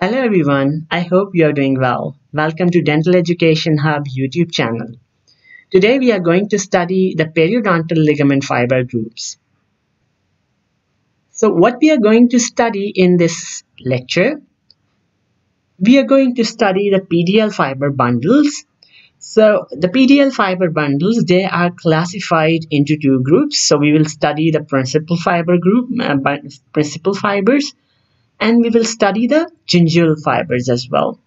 Hello everyone, I hope you are doing well. Welcome to Dental Education Hub YouTube channel. Today we are going to study the periodontal ligament fiber groups. So what we are going to study in this lecture, we are going to study the PDL fiber bundles. So the PDL fiber bundles, they are classified into two groups. So we will study the principal fiber group, uh, principal fibers, and we will study the gingival fibers as well.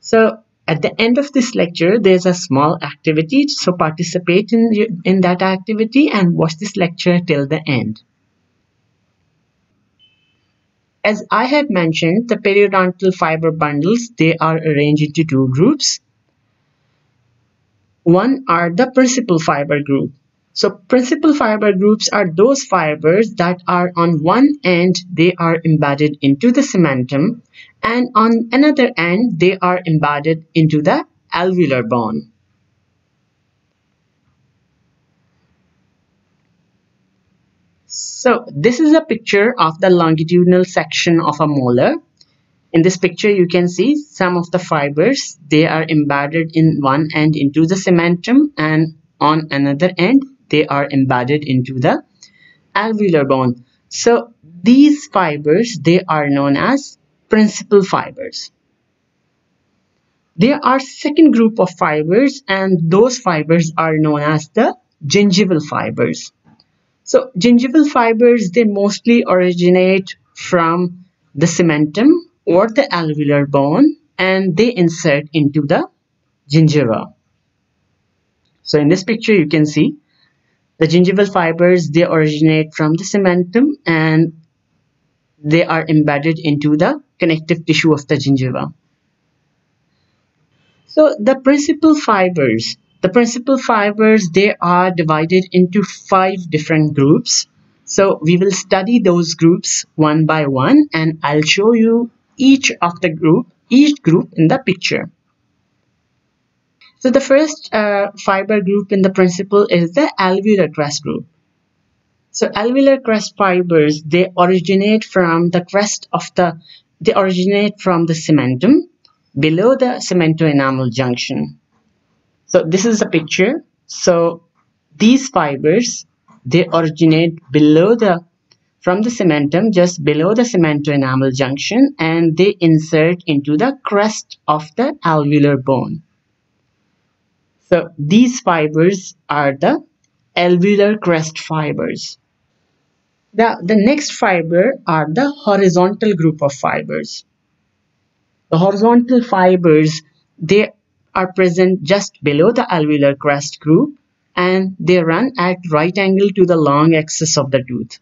So at the end of this lecture, there's a small activity. So participate in, in that activity and watch this lecture till the end. As I had mentioned, the periodontal fiber bundles, they are arranged into two groups. One are the principal fiber group. So principal fiber groups are those fibers that are on one end they are embedded into the cementum and on another end they are embedded into the alveolar bone. So this is a picture of the longitudinal section of a molar. In this picture you can see some of the fibers they are embedded in one end into the cementum and on another end they are embedded into the alveolar bone. So these fibers, they are known as principal fibers. There are second group of fibers and those fibers are known as the gingival fibers. So gingival fibers, they mostly originate from the cementum or the alveolar bone and they insert into the gingiva. So in this picture you can see the gingival fibers, they originate from the cementum and they are embedded into the connective tissue of the gingiva. So the principal fibers, the principal fibers, they are divided into five different groups. So we will study those groups one by one and I'll show you each of the group, each group in the picture. So the first uh, fiber group in the principal is the alveolar crest group. So alveolar crest fibers, they originate from the crest of the, they originate from the cementum below the cemento-enamel junction. So this is a picture. So these fibers, they originate below the, from the cementum, just below the cemento-enamel junction and they insert into the crest of the alveolar bone. So these fibers are the alveolar crest fibers. The, the next fiber are the horizontal group of fibers. The horizontal fibers, they are present just below the alveolar crest group and they run at right angle to the long axis of the tooth.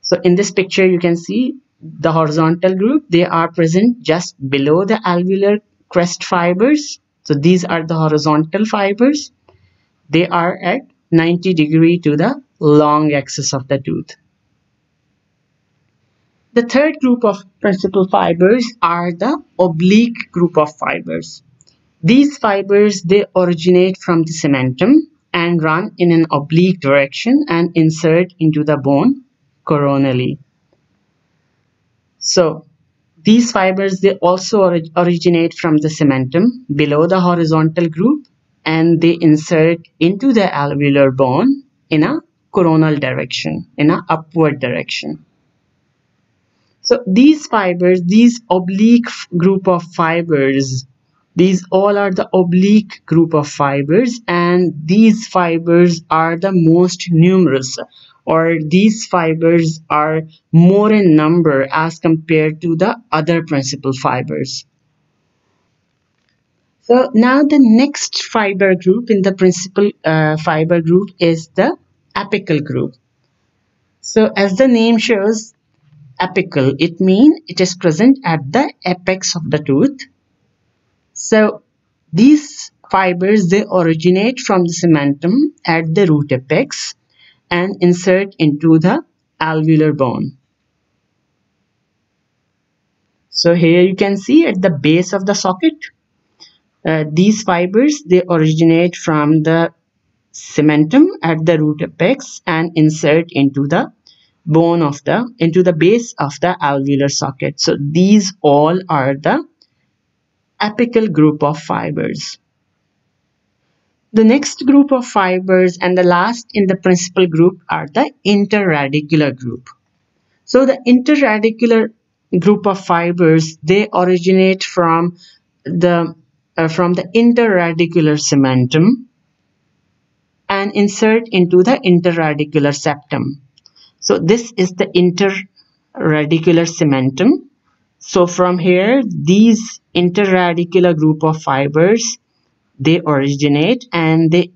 So in this picture you can see the horizontal group, they are present just below the alveolar crest fibers so these are the horizontal fibers. They are at 90 degree to the long axis of the tooth. The third group of principal fibers are the oblique group of fibers. These fibers, they originate from the cementum and run in an oblique direction and insert into the bone coronally. So these fibers, they also or originate from the cementum below the horizontal group and they insert into the alveolar bone in a coronal direction, in an upward direction. So these fibers, these oblique group of fibers, these all are the oblique group of fibers and these fibers are the most numerous or these fibers are more in number as compared to the other principal fibers. So now the next fiber group in the principal uh, fiber group is the apical group. So as the name shows, apical, it means it is present at the apex of the tooth. So these fibers, they originate from the cementum at the root apex and insert into the alveolar bone. So here you can see at the base of the socket, uh, these fibers, they originate from the cementum at the root apex and insert into the bone of the into the base of the alveolar socket so these all are the apical group of fibers the next group of fibers and the last in the principal group are the interradicular group so the interradicular group of fibers they originate from the uh, from the interradicular cementum and insert into the interradicular septum so this is the interradicular cementum. So from here, these interradicular group of fibers, they originate and they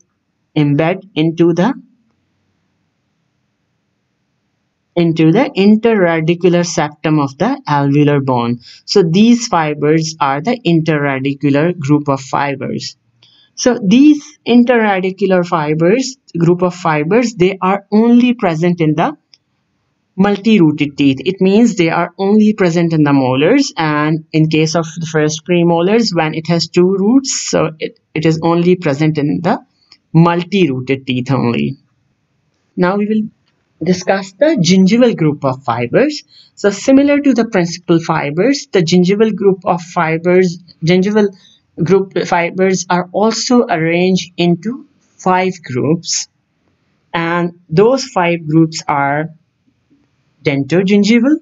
embed into the into the interradicular septum of the alveolar bone. So these fibers are the interradicular group of fibers. So these interradicular fibers, group of fibers, they are only present in the multi-rooted teeth. It means they are only present in the molars and in case of the first premolars when it has two roots so it, it is only present in the multi-rooted teeth only. Now we will discuss the gingival group of fibers. So similar to the principal fibers, the gingival group of fibers, gingival group fibers are also arranged into five groups and those five groups are dentogingival.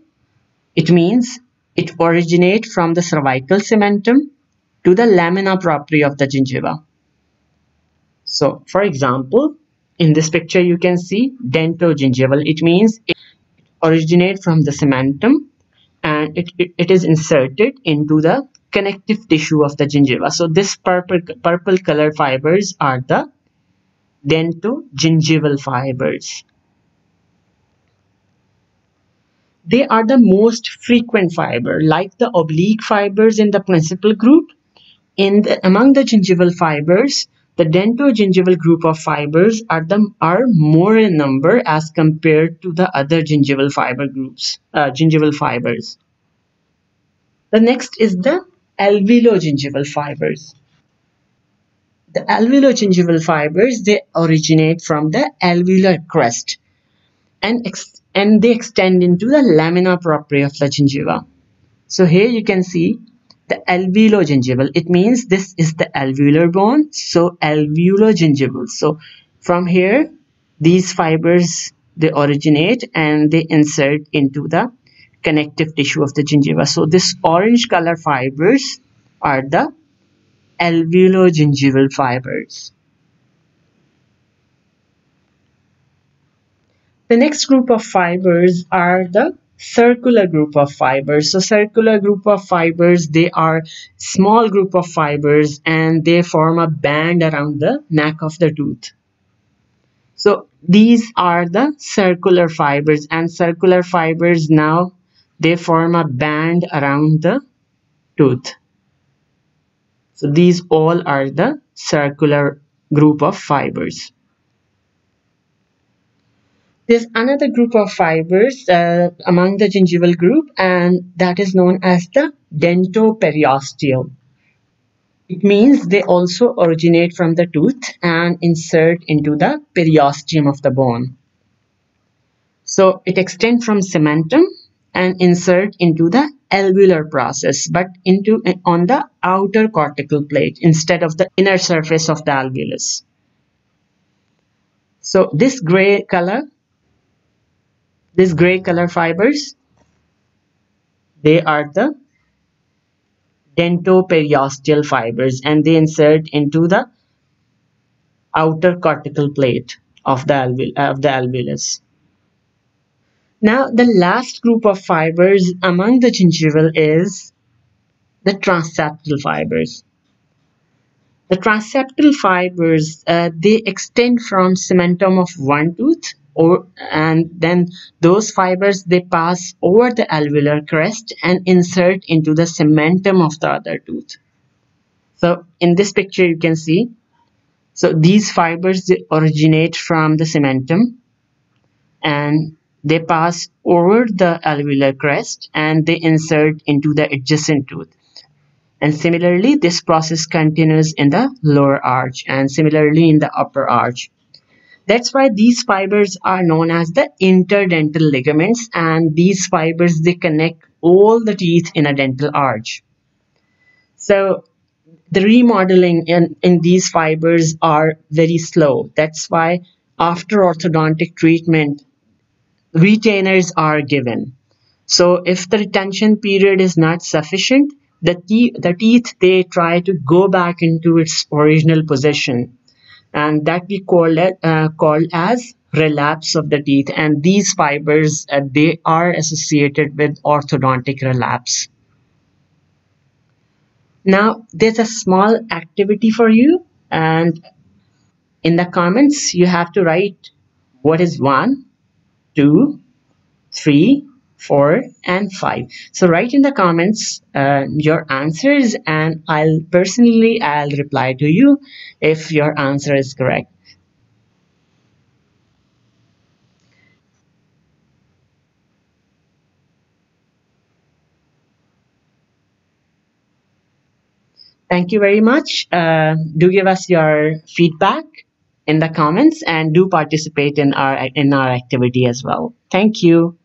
It means it originates from the cervical cementum to the lamina propria of the gingiva. So, for example, in this picture you can see dentogingival. It means it originates from the cementum and it, it, it is inserted into the connective tissue of the gingiva. So this purple, purple color fibers are the dentogingival fibers. They are the most frequent fiber, like the oblique fibers in the principal group. In the, among the gingival fibers, the dentogingival group of fibers are, the, are more in number as compared to the other gingival fiber groups, uh, gingival fibers. The next is the alveolo-gingival fibers. The alveolo-gingival fibers, they originate from the alveolar crest and and they extend into the lamina propria of the gingiva. So here you can see the alveolo-gingival. It means this is the alveolar bone, so alveolo-gingival. So from here, these fibers, they originate and they insert into the connective tissue of the gingiva. So this orange color fibers are the alveolo-gingival fibers. The next group of fibers are the circular group of fibers. So circular group of fibers, they are small group of fibers and they form a band around the neck of the tooth. So these are the circular fibers and circular fibers now they form a band around the tooth. So these all are the circular group of fibers. There's another group of fibers uh, among the gingival group and that is known as the dentoperiosteal. It means they also originate from the tooth and insert into the periosteum of the bone. So it extends from cementum and insert into the alveolar process but into on the outer cortical plate instead of the inner surface of the alveolus. So this gray color these gray color fibers, they are the dentoperiosteal fibers and they insert into the outer cortical plate of the, of the alveolus. Now the last group of fibers among the gingival is the transseptal fibers. The transseptal fibers, uh, they extend from cementum of one tooth or and then those fibers they pass over the alveolar crest and insert into the cementum of the other tooth. So in this picture you can see. So these fibers they originate from the cementum and they pass over the alveolar crest and they insert into the adjacent tooth. And similarly this process continues in the lower arch and similarly in the upper arch That's why these fibers are known as the interdental ligaments and these fibers they connect all the teeth in a dental arch. So the remodeling in, in these fibers are very slow. That's why after orthodontic treatment, retainers are given. So if the retention period is not sufficient, the, te the teeth, they try to go back into its original position. And that we call it uh, called as relapse of the teeth. And these fibers, uh, they are associated with orthodontic relapse. Now, there's a small activity for you and in the comments, you have to write what is 1, 2, 3, 4, and 5. So write in the comments uh, your answers and I'll personally, I'll reply to you if your answer is correct. Thank you very much. Uh, do give us your feedback in the comments and do participate in our in our activity as well. Thank you.